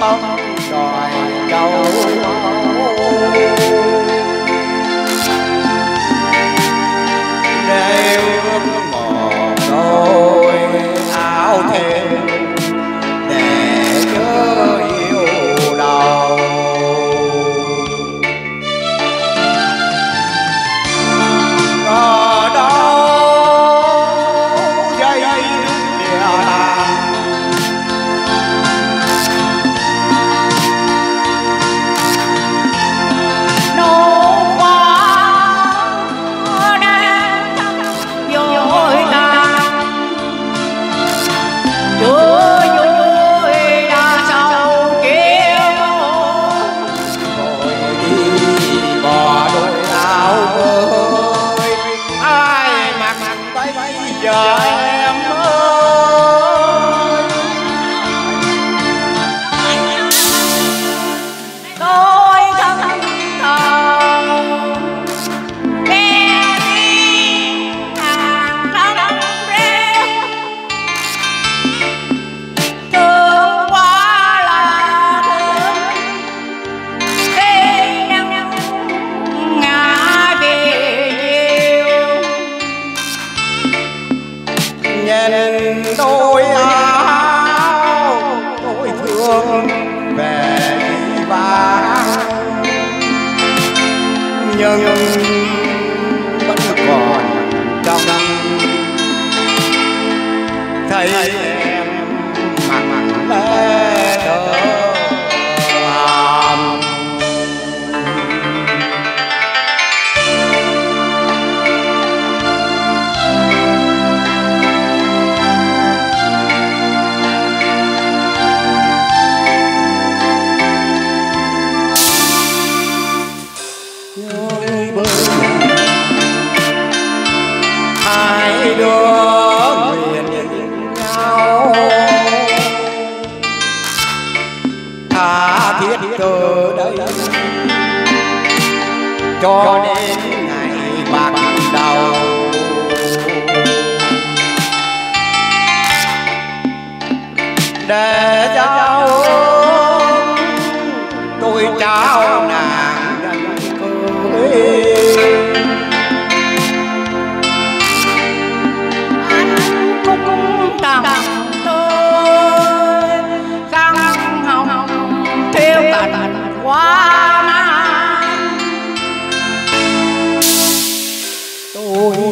mong đòi cầu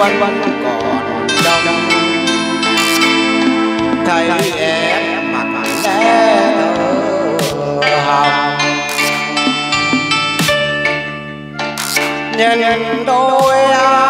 vẫn vẫn còn trong thầy em mặc lẽ thơ hồng nhân đôi áo